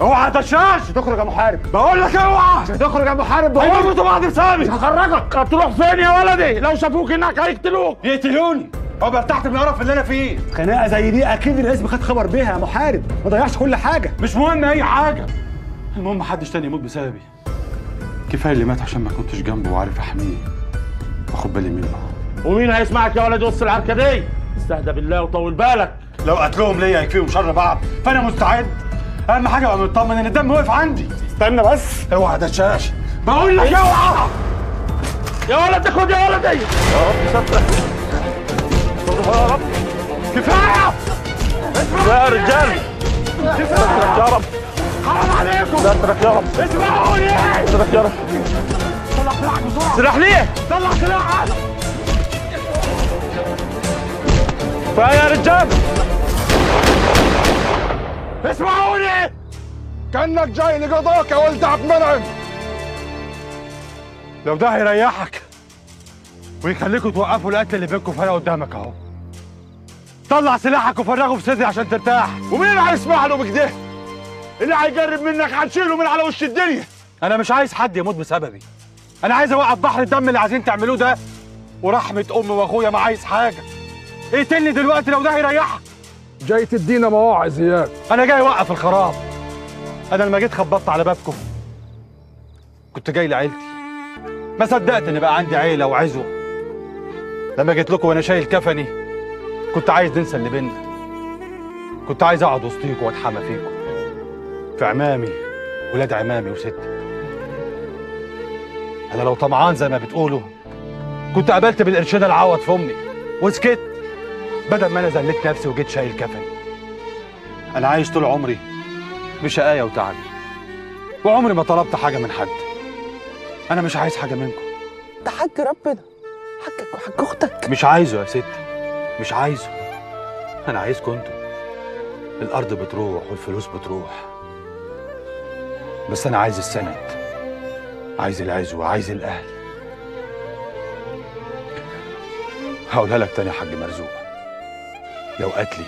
اوعى دشاش تخرج يا محارب. بقول لك اوعى! تخرج يا محارب بقول هيموتوا بعض بسببي هخرجك. هتروح فين يا ولدي؟ لو شافوك هناك هيقتلوك. يقتلوني. ابقى ارتحت من القرف اللي أنا فيه. خناقة زي دي أكيد الاسم خد خبر بيها يا محارب. ما ضيعش كل حاجة. مش مهم أي حاجة. المهم محدش تاني يموت بسببي. كفاية اللي مات عشان ما كنتش جنبه وعارف أحميه. واخد بالي منه. ومين هيسمعك يا ولد وسط العركة دي؟ استهدى بالله وطول بالك. لو قتلهم ليا يكفيهم شر بعض. فأنا مستعد. أهم حاجة أبقى مطمن إن الدم وقف عندي. استنى بس. أوعى دشاش بقول لك أوعى. يا ولد خد يا ولدي يا رب يا رب. كفاية. يا رجال. سترك يا رب. حرام عليكم. سترك يا رب. اسمعوني. سترك يا رب. طلع سلاحك بسرعة. سلاح ليه؟ طلع سلاحك كفايه يا رجال. اسمعوني! كأنك جاي لقضاك يا ولد عبد المنعم! لو ده هيريحك ويخليكم توقفوا القتل اللي بينكم فانا قدامك أهو. طلع سلاحك وفرغه في صدري عشان ترتاح. ومين هيسمح له بكده؟ اللي هيجرب منك هنشيله من على وش الدنيا. أنا مش عايز حد يموت بسببي. أنا عايز أوقف بحر الدم اللي عايزين تعملوه ده. ورحمة أمي وأخويا ما عايز حاجة. اقتلني دلوقتي لو ده هيريحك. جاي تدينا مواعظ إياك. أنا جاي اوقف الخراب. أنا لما جيت خبطت على بابكم كنت جاي لعيلتي. ما صدقت إن بقى عندي عيلة وعزوة. لما جيت لكم وأنا شايل كفني كنت عايز ننسى اللي بينا كنت عايز أقعد وسطيكم وأتحمى فيكم. في عمامي ولاد عمامي وستي. أنا لو طمعان زي ما بتقولوا كنت قابلت بالقرشين العوض في أمي وسكت. بدل ما أنا ذليت نفسي وجيت شايل كفني أنا عايش طول عمري بشقايه وتعبي وعمري ما طلبت حاجة من حد. أنا مش عايز حاجة منكم. ده حق ربنا. حقك وحق أختك. مش عايزه يا ستي مش عايزه. أنا عايزكم أنتوا الأرض بتروح والفلوس بتروح. بس أنا عايز السند. عايز العزوة عايز الأهل. هقولها لك تاني يا حاج مرزوق. لو قتلي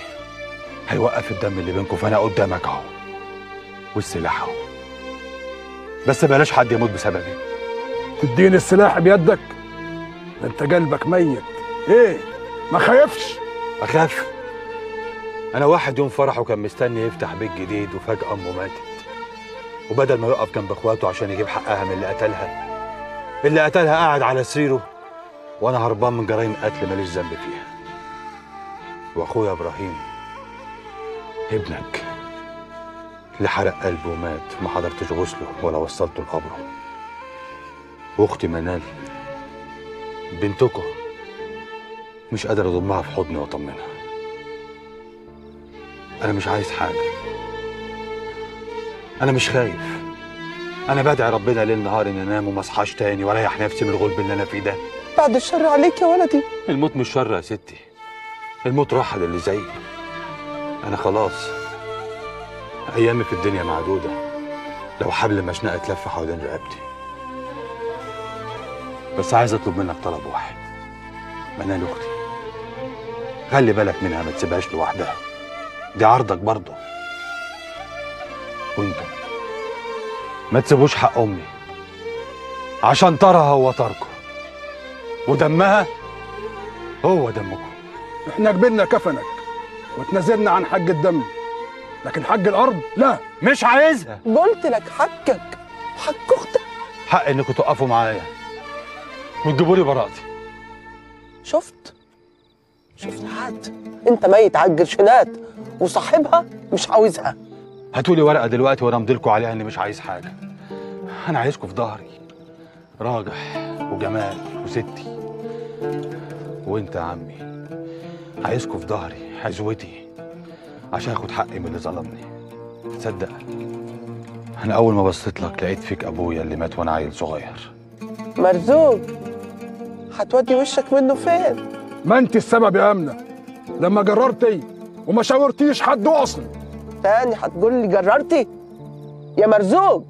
هيوقف الدم اللي بينكم فأنا قدامك أهو والسلاح أهو. بس بلاش حد يموت بسببي. تديني السلاح بيدك؟ ده أنت قلبك ميت. إيه؟ ما خايفش اخاف أنا واحد يوم فرحه كان مستني يفتح بيت جديد وفجأة أمه ماتت. وبدل ما يقف جنب إخواته عشان يجيب حقها من اللي قتلها اللي قتلها قاعد على سريره وأنا هربان من جرائم قتل ماليش ذنب فيها. وأخويا إبراهيم ابنك اللي حرق قلبه ومات ما حضرتش غسله ولا وصلته لقبره. وأختي منال بنتكم مش قادر اضمها في حضني وأطمنها. أنا مش عايز حاجة. أنا مش خايف. أنا بدعي ربنا ليل نهار إني أنام وما أصحاش تاني وأريح نفسي من الغلب اللي أنا فيه ده. بعد الشر عليك يا ولدي. الموت مش شر يا ستي. الموت راحه للي زيي أنا خلاص. أيامي في الدنيا معدودة. لو حبل مشنقه اتلف حوالين رقبتي. بس عايز أطلب منك طلب واحد. منال أختي. خلي بالك منها ما تسيبهاش لوحدها. دي عرضك برضه. وأنتم ما تسيبوش حق أمي. عشان طرها هو طركم ودمها هو دمكم. إحنا قبلنا كفنك وتنازلنا عن حق الدم لكن حق الأرض لا. مش عايزها قلت لك حقك وحق أختك. حق انكم تقفوا معايا وتجيبوا لي براءتي. شفت؟ شفت حد؟ أنت ميت على القرشينات وصاحبها مش عاوزها. هاتوا لي ورقة دلوقتي وأنا أمضيلكوا عليها إني مش عايز حاجة. أنا عايزكم في ظهري راجح وجمال وستي. وأنت يا عمي. عايزكم في ظهري عزوتي عشان آخد حقي من اللي ظلمني. تصدق أنا أول ما بصيت لك لقيت فيك أبويا اللي مات وأنا عيل صغير. مرزوق هتودي وشك منه فين؟ ما أنت السبب يا أمنة. لما جررتي وما شاورتيش حد أصلا. تاني هتقول لي جررتي؟ يا مرزوق!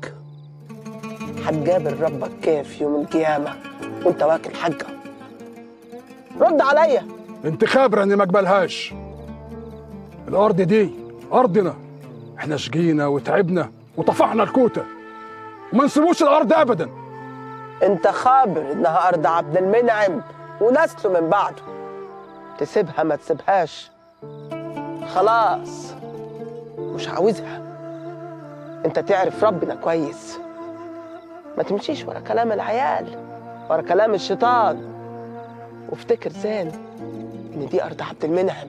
هتقابل ربك كيف يوم القيامة وأنت واكل حقه رد عليا! انت خابره اني ما اقبلهاش الأرض دي أرضنا. إحنا شقينا وتعبنا وطفحنا الكوتة. وما نسيبوش الأرض ابدا. أنت خابر إنها أرض عبد المنعم ونسله من بعده. تسيبها ما تسيبهاش. خلاص. مش عاوزها. أنت تعرف ربنا كويس. ما تمشيش ورا كلام العيال ورا كلام الشيطان. وافتكر زين. إن دي أرض عبد المنعم.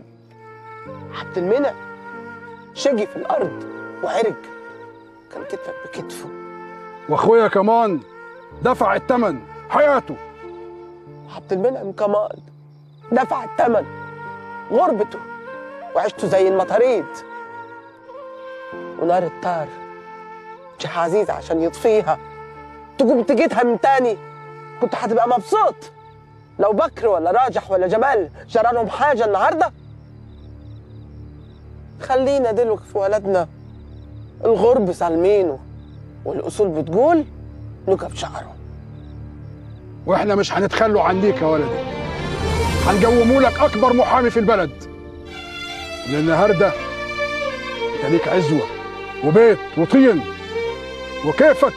عبد المنعم شقي في الأرض وعرق. كان كتفك بكتفه. وأخويا كمان دفع الثمن حياته. عبد المنعم كمان دفع الثمن غربته. وعشته زي المطاريد ونار الطار جه عزيز عشان يطفيها. تقوم تجيتها من تاني. كنت هتبقى مبسوط. لو بكر ولا راجح ولا جمال جرى لهم حاجة النهارده؟ خلينا دلوك في ولدنا الغرب سالمينه والأصول بتقول نقف شعره. وإحنا مش هنتخلوا عنيك يا ولدي. هنقوموا لك أكبر محامي في البلد. من النهارده أنت ليك عزوة وبيت وطين. وكيفك؟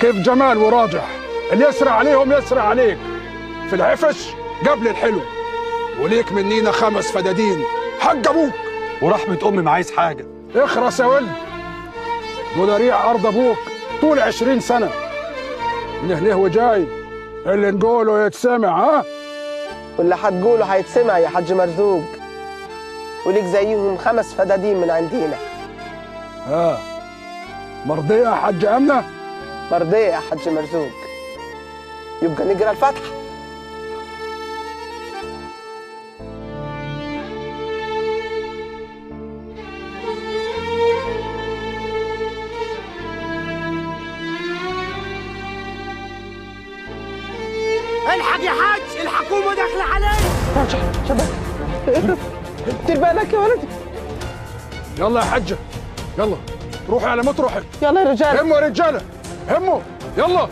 كيف جمال وراجح؟ اللي يسرع عليهم يسرع عليك. في العفش قبل الحلو. وليك منينا خمس فدادين. حق أبوك. ورحمة أمي ما عايز حاجة. اخرس يا ولد دول ريع أرض أبوك. طول عشرين سنة. من هنا وجاي اللي نقوله يتسمع ها؟ واللي هتقوله هيتسمع يا حاج مرزوق. وليك زيهم خمس فدادين من عندينا ها. مرضية يا حاج أمنة؟ مرضية يا حاج مرزوق. يبقى نقرأ الفاتحة. الحق يا حاج الحكومة داخلة عليك. شباب. دير بالك يا ولدي. يلا يا حجة يلا. روحي على مطرحك يلا يا رجال. هموا يا رجالة هموا يلا.